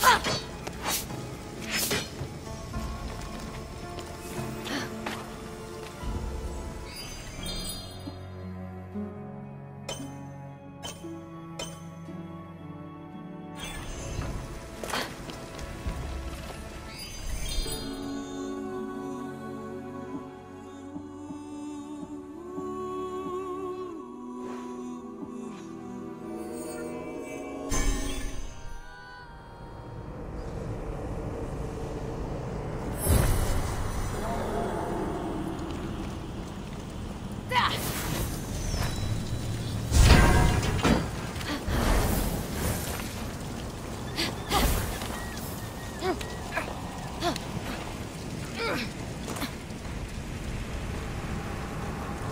Let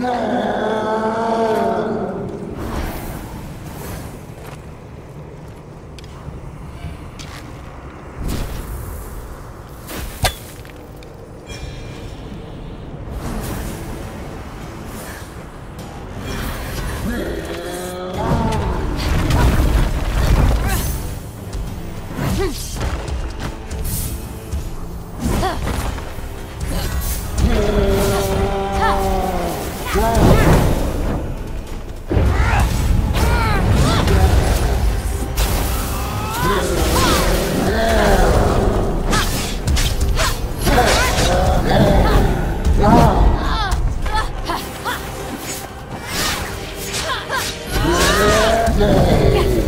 know if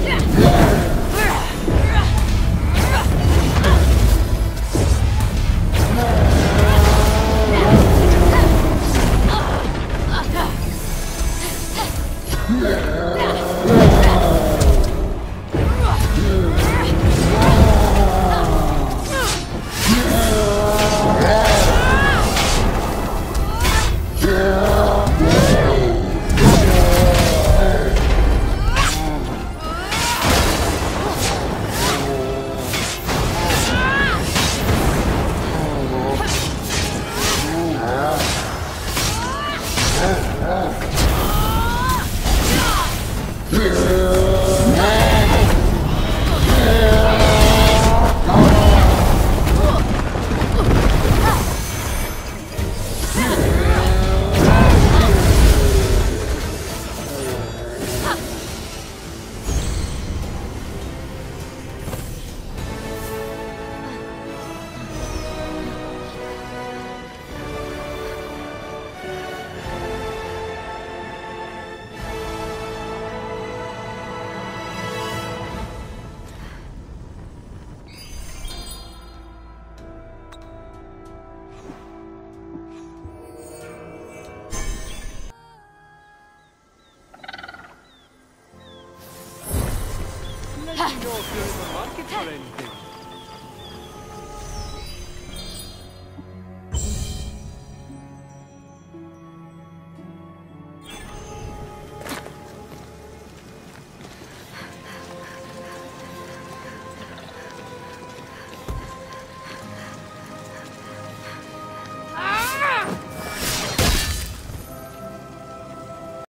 哈。